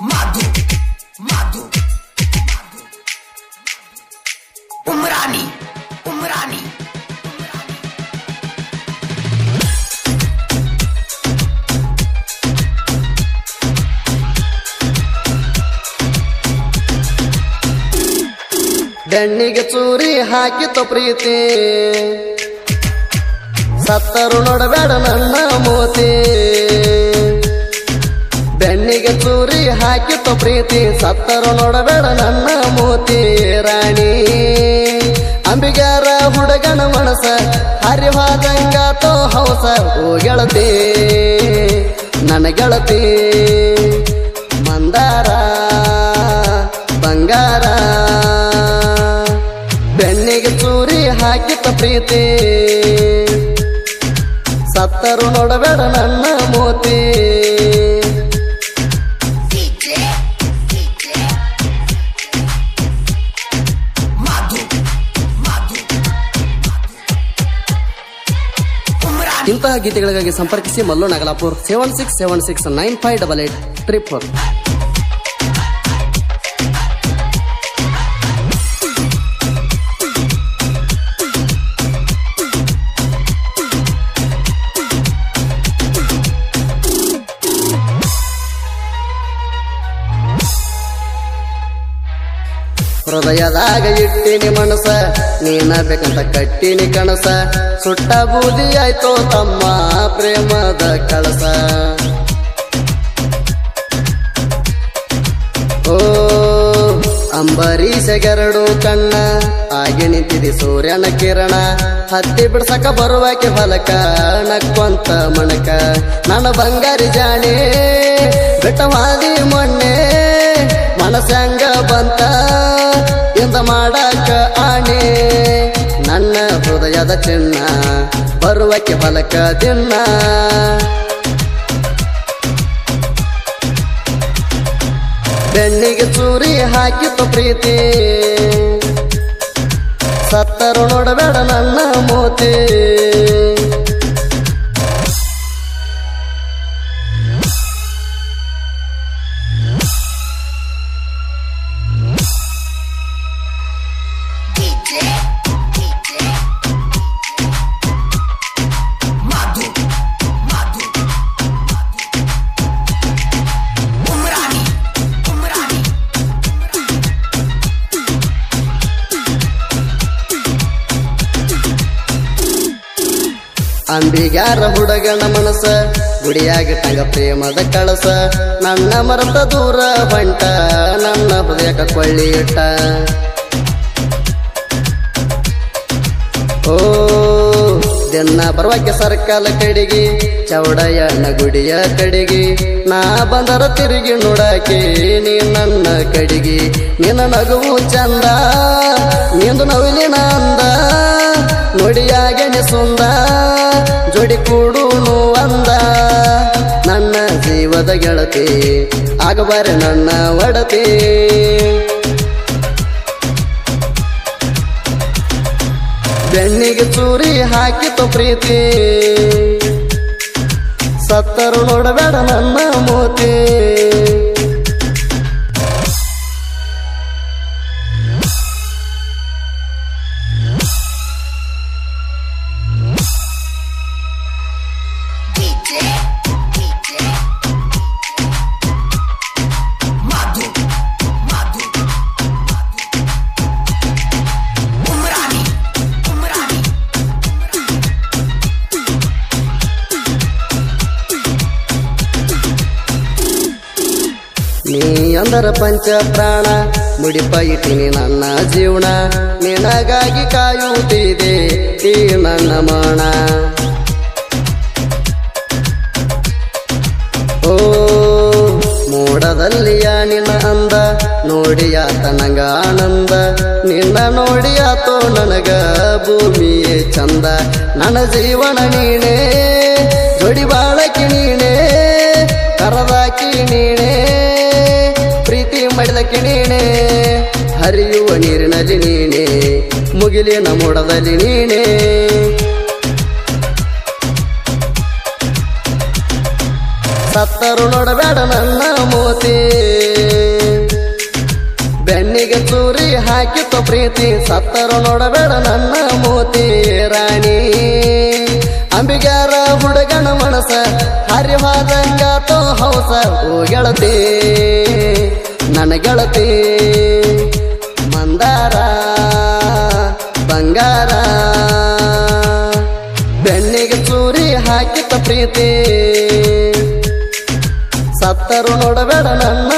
Madu, Madu, Umrani, Umrani. ಬೆಣ್ಣಿಗೆ ಚೂರಿ ಹಾಕಿತು ಪ್ರೀತಿ ಸತ್ತರು ನೋಡಬೇಡ ನನ್ನ ಮೋತಿ. ಬೆನ್ನಿಗೆ ಚೂರಿ ಹಾಕಿತ್ತು ಪ್ರೀತಿ, ಸತ್ತರು ನೋಡಬೇಡ ನನ್ನ ಮೋತಿ. ರಾಣಿ ಅಂಬಿಗಾರ ಹುಡುಗನ ಮನಸ ಹರಿವಾದಂಗಾತೋ ಹೌಸ, ಓ ಗೆಳತಿ, ನನ್ನ ಗೆಳತಿ. ಮಂದಾರ, ಬಂಗಾರ, ಬೆನ್ನಿಗೆ ಚೂರಿ ಹಾಕಿತ್ತು ಪ್ರೀತಿ. ಸತ್ತರು ನೋಡಬೇಡ ನನ್ನ ಮೋತಿ. ಇಂತಹ ಗೀತೆಗಳಿಗಾಗಿ ಸಂಪರ್ಕಿಸಿ Mallu Nagalapur seven six seven six nine five double eight three ಹೃದಯದಾಗ ಇಟ್ಟಿನಿ ಮನಸ ನೀನ ಬೇಕಂತ ಕಟ್ಟಿನಿ ಕಣಸ ಸುಟ್ಟ ಬೂದಿ ಆಯ್ತೋ ತಮ್ಮ ಪ್ರೇಮದ ಕಳಸ. ಓ ಅಂಬರೀಷ ಗೆರಡು ಕಣ್ಣ ಆಗಿ ನಿಂತಿದೆ ಸೂರ್ಯನ ಕಿರಣ. ಹತ್ತಿ ಬಿಡ್ಸಕ ಬರುವಕ್ಕೆ ಫಲಕ ನಕ್ಕೊಂತ ಮಣಕ. ನನ್ನ ಬಂಗಾರಿ ಜಾಣೆ, ಬೆಟ್ಟವಾದಿ ಮೊನ್ನೆ ಮನಸಂಗ ಬಂತ ಎಂದ ಮಾಡಾಕ ಆಣೆ. ನನ್ನ ಹೃದಯದ ಚಿನ್ನ, ಬರುವಕ್ಕೆ ಬಲಕ ದಿನ್ನ. ಬೆಣ್ಣಿಗೆ ಚೂರಿ ಹಾಕಿತ್ತು ಪ್ರೀತಿ. ಸತ್ತರು ನೋಡಬೇಡ ನನ್ನ ಮೋತಿ. ಅಂಬಿಗಾರ ಹುಡುಗನ ಮನಸ ಗುಡಿಯಾಗಿಟ್ಟಂಗ ಪ್ರೇಮದ ಕಳಸ. ನನ್ನ ಮರತ ದೂರ ಬಂಟ, ನನ್ನ ಹೃದಯಕ ಕೊಳ್ಳಿ ಇಟ್ಟ. ಓ ದಿನ ಬರುವಕ್ಕೆ ಸರ್ಕಲ್ ಕಡಿಗಿ ಚೌಡಯ್ಯನ ಗುಡಿಯ ಕಡಿಗೆ. ನಾ ಬಂದರ ತಿರುಗಿ ನೋಡಾಕೆ, ನೀ ನನ್ನ ಕಡಿಗೆ. ನಿನ್ನ ನಗುವು ಚಂದ, ನಿಂದು ನವಿಲಿನ ಅಂದ. ನುಡಿಯಾಗೆ ಸುಂದ ಜೋಡಿ ಕೂಡುನು ಅಂದ. ನನ್ನ ಜೀವದ ಗೆಳತಿ ಆಗಬಾರ ನನ್ನ ಒಡತಿ. ಬೆಣ್ಣಿಗೆ ಚೂರಿ ಹಾಕಿತು ಪ್ರೀತಿ. ಸತ್ತರು ನೋಡಬೇಡ ನನ್ನ ಮೋತಿ. ನೀ ಅಂದರ ಪಂಚ ಪ್ರಾಣ ಮುಡಿಪ ನನ್ನ ಜೀವನ. ನಿನಗಾಗಿ ಕಾಯುತ್ತಿದೆ ಈ ನನ್ನ ಮಾಣ. ಓ, ಮೋಡದಲ್ಲಿಯ ನಿನ್ನ ಅಂದ, ನೋಡಿಯ ತನಗ ಆನಂದ. ನಿನ್ನ ನೋಡಿಯಾತೋ ನನಗ ಭೂಮಿಯೇ ಚಂದ. ನನ್ನ ಜೀವನ ನೀನೇ, ಜೋಡಿ ಬಾಳಕಿ ನೀನೇ, ಕರದಾಕಿ ನೀನೇ. ಮಾಡಿದಕ್ಕೆ ನೀನೇ, ಹರಿಯುವ ನೀರಿನಲ್ಲಿ ನೀನೇ, ಮುಗಿಲಿನ ಮೋಡದಲ್ಲಿ ನೀನೇ. ಸತ್ತರು ನೋಡಬೇಡ ನನ್ನ ಮೋತಿ. ಬೆನ್ನಿಗೆ ಚೂರಿ ಹಾಕಿತ್ತು ಪ್ರೀತಿ, ಸತ್ತರು ನೋಡಬೇಡ ನನ್ನ ಮೋತಿ. ರಾಣಿ, ಅಂಬಿಗಾರ ಹುಡುಗನ ಮನಸ ಹರಿವಾದಂಗಾತೋ ಹೌಸ ಗೆಳತಿ. ನನ್ನ ಗೆಳತಿ ಮಂದಾರ ಬಂಗಾರ. ಬೆನ್ನಿಗೆ ಚೂರಿ ಹಾಕಿತ ಪ್ರೀತಿ. ಸತ್ತರು ನೋಡಬೇಡ ನನ್ನ